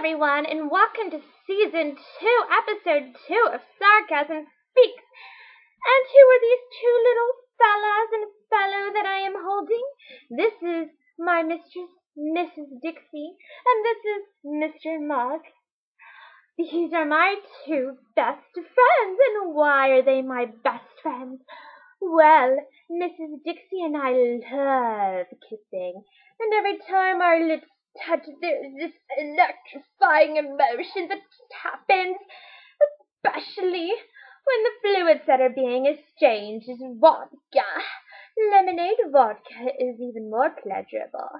everyone, and welcome to season two, episode two of Sarcasm Speaks. And who are these two little fellas and fellow that I am holding? This is my mistress, Mrs. Dixy, and this is Mr. Mug. These are my two best friends, and why are they my best friends? Well, Mrs. Dixy and I love kissing, and every time our lips touch there's this electrifying emotion that just happens, especially when the fluids that are being exchanged is vodka. Lemonade vodka is even more pleasurable.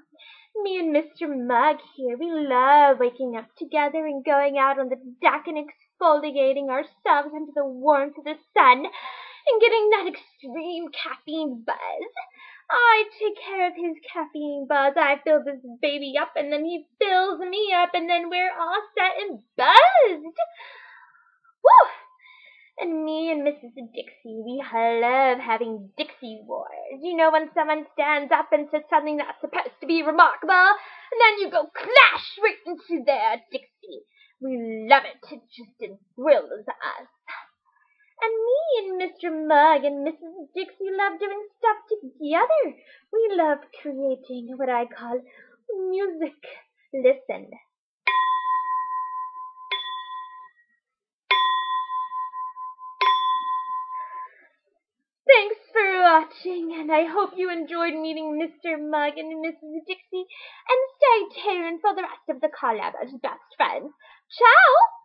Me and Mr. Mug here, we love waking up together and going out on the deck and exfoliating ourselves into the warmth of the sun and getting that extreme caffeine buzz. I take care of his caffeine buzz. I fill this baby up, and then he fills me up, and then we're all set and buzzed. Woo! And me and Mrs. Dixy, we love having Dixie wars. You know when someone stands up and says something that's supposed to be remarkable, and then you go clash right into their Dixie. We love it. It just thrills us. And me and Mr. Mug and Mrs. Dixy love doing stuff together. We love creating what I call music. Listen. Thanks for watching, and I hope you enjoyed meeting Mr. Mug and Mrs. Dixy. And stay tuned for the rest of the collab as best friends. Ciao!